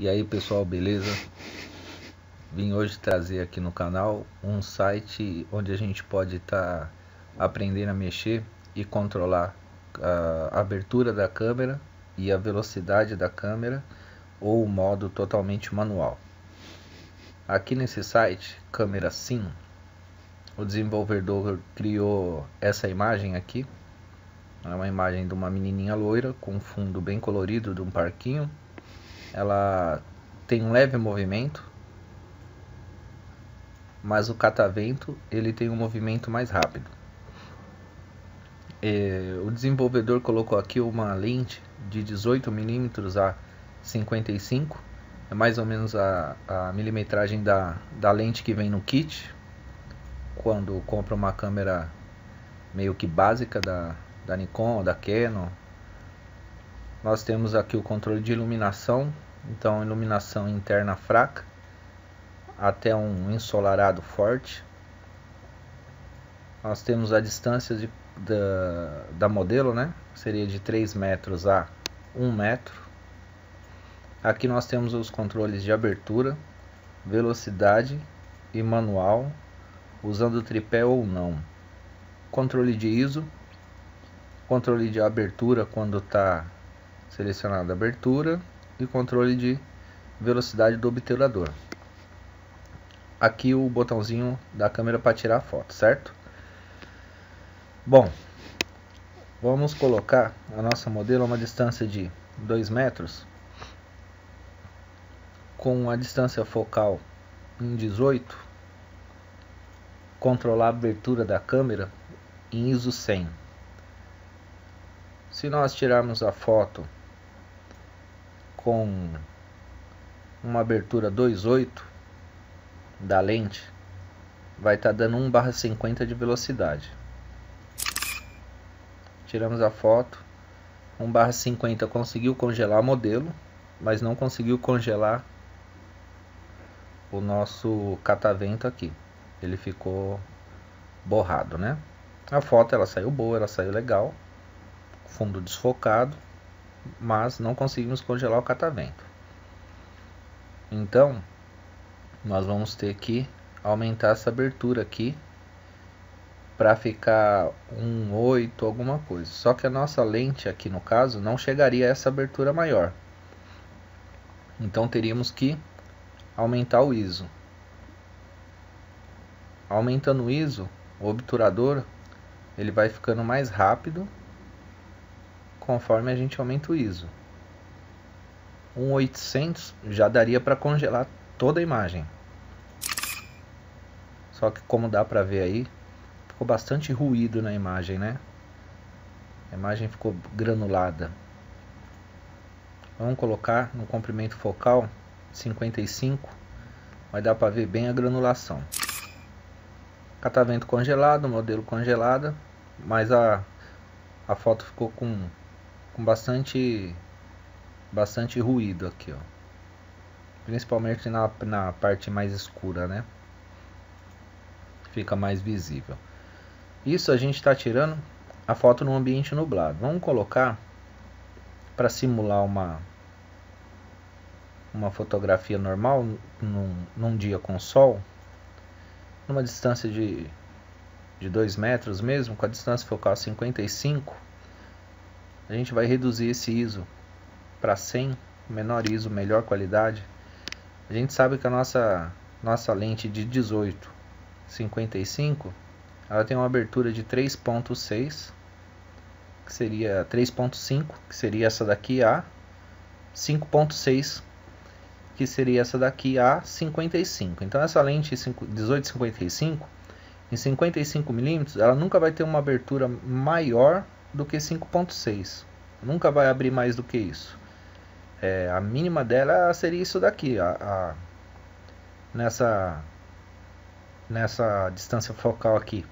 E aí pessoal, beleza? Vim hoje trazer aqui no canal um site onde a gente pode estar tá aprendendo a mexer e controlar a abertura da câmera e a velocidade da câmera ou o modo totalmente manual. Aqui nesse site, Câmera Sim, o desenvolvedor criou essa imagem aqui. É uma imagem de uma menininha loira com um fundo bem colorido de um parquinho ela tem um leve movimento, mas o catavento ele tem um movimento mais rápido. É, o desenvolvedor colocou aqui uma lente de 18 mm a 55 é mais ou menos a, a milimetragem da, da lente que vem no kit quando compra uma câmera meio que básica da, da Nikon, da Canon nós temos aqui o controle de iluminação, então iluminação interna fraca até um ensolarado forte. Nós temos a distância de, da, da modelo, né? Seria de 3 metros a 1 metro. Aqui nós temos os controles de abertura, velocidade e manual, usando tripé ou não. Controle de ISO, controle de abertura quando está selecionado abertura e controle de velocidade do obturador. Aqui o botãozinho da câmera para tirar foto, certo? Bom, vamos colocar a nossa modelo a uma distância de 2 metros com a distância focal em 18 controlar a abertura da câmera em ISO 100 se nós tirarmos a foto com uma abertura 2.8 da lente vai estar tá dando 1/50 de velocidade. Tiramos a foto, 1/50 conseguiu congelar o modelo, mas não conseguiu congelar o nosso catavento aqui. Ele ficou borrado, né? A foto ela saiu boa, ela saiu legal, fundo desfocado, mas não conseguimos congelar o catavento. Então, nós vamos ter que aumentar essa abertura aqui para ficar um 8 alguma coisa. Só que a nossa lente aqui no caso não chegaria a essa abertura maior. Então teríamos que aumentar o ISO. Aumentando o ISO, o obturador ele vai ficando mais rápido conforme a gente aumenta o ISO. Um 800 já daria para congelar toda a imagem. Só que como dá para ver aí, ficou bastante ruído na imagem, né? A imagem ficou granulada. Vamos colocar no comprimento focal 55, vai dar para ver bem a granulação. Catavento congelado, modelo congelada, mas a, a foto ficou com com bastante bastante ruído aqui, ó. Principalmente na, na parte mais escura, né? Fica mais visível. Isso a gente está tirando a foto no ambiente nublado. Vamos colocar para simular uma uma fotografia normal num, num dia com sol, numa distância de de 2 metros mesmo, com a distância focal 55 a gente vai reduzir esse ISO para 100, menor ISO, melhor qualidade. A gente sabe que a nossa, nossa lente de 18 55 ela tem uma abertura de 3.6 que seria 3.5 que seria essa daqui a 5.6 que seria essa daqui a 55 então essa lente 1855 em 55 milímetros ela nunca vai ter uma abertura maior do que 5.6. Nunca vai abrir mais do que isso. É, a mínima dela seria isso daqui, a, a, nessa nessa distância focal aqui.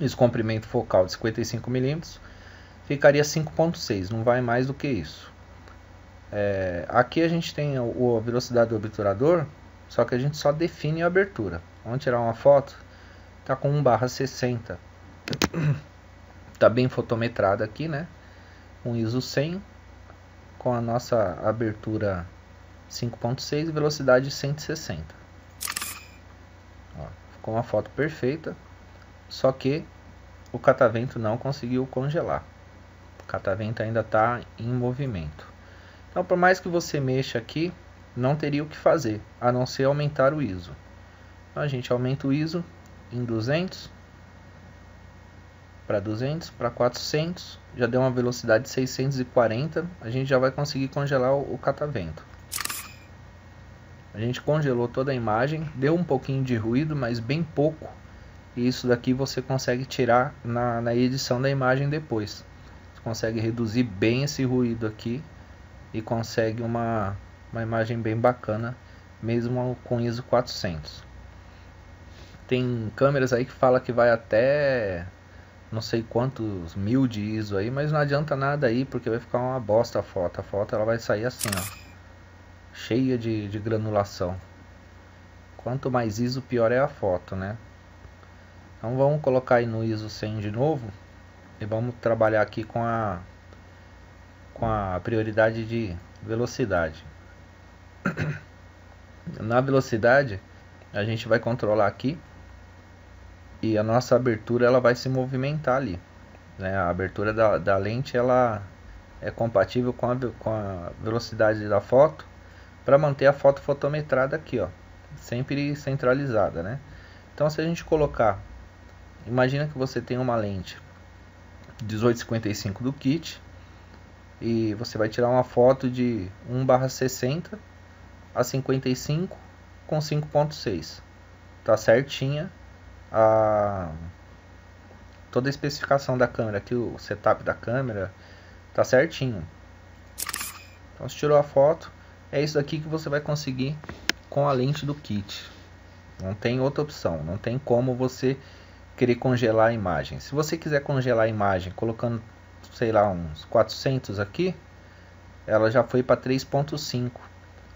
Esse comprimento focal de 55 milímetros ficaria 5.6, não vai mais do que isso. É, aqui a gente tem a, a velocidade do obturador, só que a gente só define a abertura. Vamos tirar uma foto, tá com 1/60 está bem fotometrada aqui, né? Um ISO 100 com a nossa abertura 5.6 e velocidade 160. Ó, ficou uma foto perfeita, só que o catavento não conseguiu congelar. O catavento ainda está em movimento. Então, por mais que você mexa aqui, não teria o que fazer, a não ser aumentar o ISO. Então, a gente aumenta o ISO em 200 para 200 para 400, já deu uma velocidade de 640, a gente já vai conseguir congelar o, catavento. A gente congelou toda a imagem, deu um pouquinho de ruído, mas bem pouco. E isso daqui você consegue tirar na, na edição da imagem depois. Você consegue reduzir bem esse ruído aqui e consegue uma, uma imagem bem bacana, mesmo com ISO 400. Tem câmeras aí que fala que vai até não sei quantos mil de ISO aí, mas não adianta nada aí porque vai ficar uma bosta a foto. A foto ela vai sair assim, ó cheia de, de granulação. Quanto mais ISO, pior é a foto, né? Então vamos colocar aí no ISO 100 de novo e vamos trabalhar aqui com a com a prioridade de velocidade. Na velocidade, a gente vai controlar aqui e a nossa abertura ela vai se movimentar ali. Né? A abertura da, da lente ela é compatível com a, com a velocidade da foto para manter a foto fotometrada aqui, ó, sempre centralizada, né? Então, se a gente colocar, imagina que você tem uma lente 1855 do kit e você vai tirar uma foto de 1/60 a 55 com 5.6, tá certinha a toda a especificação da câmera aqui, o setup da câmera tá certinho. Então, você tirou a foto é isso aqui que você vai conseguir com a lente do kit. Não tem outra opção, não tem como você querer congelar a imagem. Se você quiser congelar a imagem colocando, sei lá, uns 400 aqui, ela já foi para 3.5.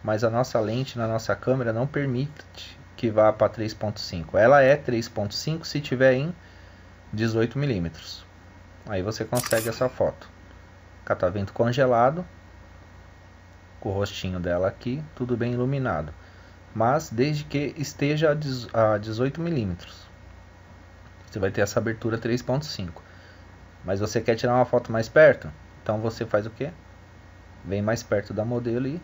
Mas a nossa lente na nossa câmera não permite que vá para 3.5. Ela é 3.5 se tiver em 18 milímetros. Aí você consegue essa foto. Catavento congelado com o rostinho dela aqui, tudo bem iluminado. Mas desde que esteja a 18 milímetros. Você vai ter essa abertura 3.5. Mas você quer tirar uma foto mais perto? Então você faz o que? Vem mais perto da modelo e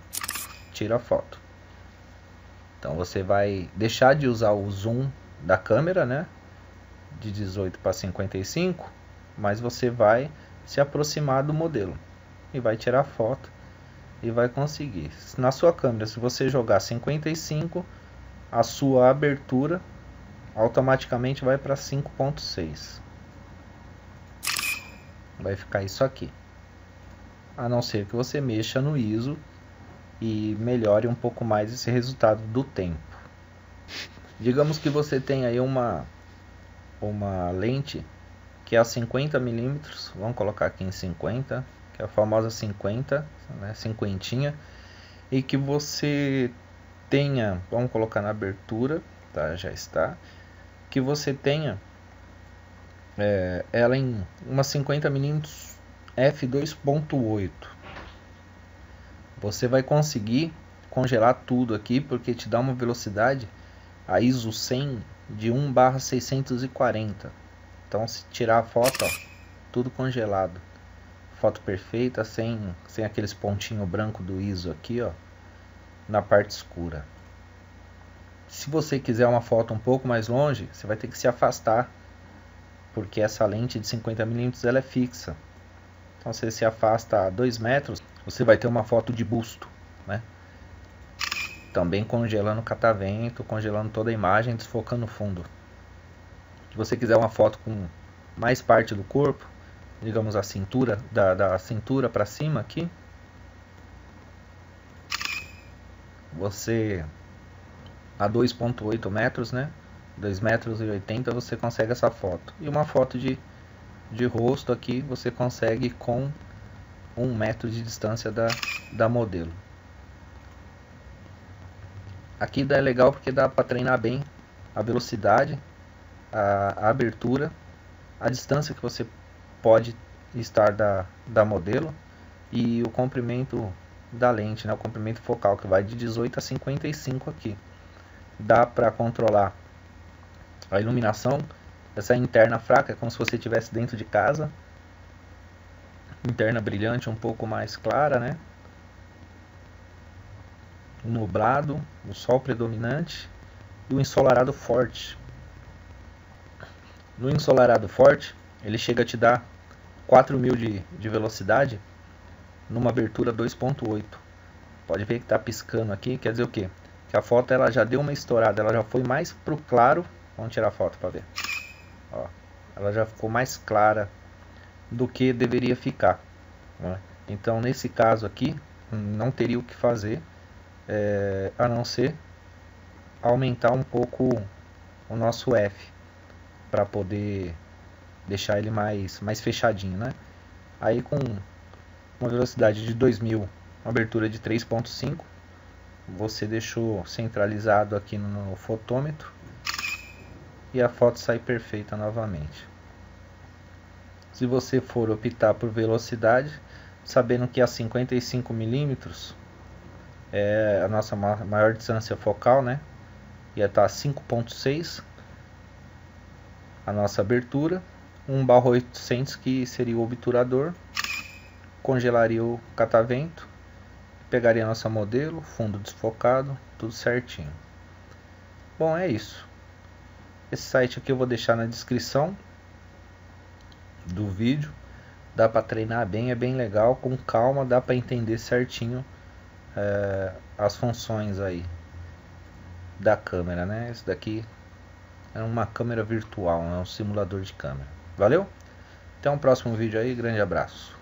tira a foto. Então você vai deixar de usar o zoom da câmera, né? De 18 para 55, mas você vai se aproximar do modelo e vai tirar foto e vai conseguir. Na sua câmera, se você jogar 55, a sua abertura automaticamente vai para 5.6. Vai ficar isso aqui. A não ser que você mexa no ISO e melhore um pouco mais esse resultado do tempo. Digamos que você tem aí uma uma lente que é a 50 milímetros, vamos colocar aqui em 50 que é a famosa 50, né, cinquentinha, e que você tenha, vamos colocar na abertura, tá, já está, que você tenha é, ela em uma 50 mm f2.8. Você vai conseguir congelar tudo aqui porque te dá uma velocidade a ISO 100 de 1/640. Então se tirar a foto, ó, tudo congelado foto perfeita sem, sem aqueles pontinhos branco do ISO aqui, ó, na parte escura. Se você quiser uma foto um pouco mais longe, você vai ter que se afastar, porque essa lente de 50mm ela é fixa. Então, você se afasta a 2 metros, você vai ter uma foto de busto, né? Também congelando o catavento, congelando toda a imagem, desfocando o fundo. Se você quiser uma foto com mais parte do corpo, digamos a cintura da, da cintura para cima aqui você a 2.8 metros né 2 metros e 80 você consegue essa foto e uma foto de, de rosto aqui você consegue com um metro de distância da, da modelo aqui é legal porque dá para treinar bem a velocidade a, a abertura a distância que você pode estar da, da modelo e o comprimento da lente, né, o comprimento focal que vai de 18 a 55 aqui. Dá para controlar a iluminação, essa interna fraca é como se você estivesse dentro de casa. Interna brilhante um pouco mais clara, né? nublado, o sol predominante e o ensolarado forte. No ensolarado forte, ele chega a te dar 4000 de, de velocidade numa abertura 2.8. Pode ver que está piscando aqui, quer dizer o que? Que a foto ela já deu uma estourada, ela já foi mais pro claro. Vamos tirar a foto para ver. Ó, ela já ficou mais clara do que deveria ficar. Né? Então nesse caso aqui não teria o que fazer é, a não ser aumentar um pouco o nosso F para poder deixar ele mais, mais fechadinho, né? Aí com uma velocidade de 2000, uma abertura de 3.5, você deixou centralizado aqui no fotômetro e a foto sai perfeita novamente. Se você for optar por velocidade, sabendo que a 55 milímetros é a nossa maior distância focal, né? Ia estar 5.6 a nossa abertura, um barro 800 que seria o obturador, congelaria o catavento, pegaria nossa modelo, fundo desfocado, tudo certinho. Bom, é isso. Esse site aqui eu vou deixar na descrição do vídeo. Dá para treinar bem, é bem legal, com calma, dá para entender certinho é, as funções aí da câmera, né? Esse daqui é uma câmera virtual, é um simulador de câmera. Valeu? Até um próximo vídeo aí, grande abraço.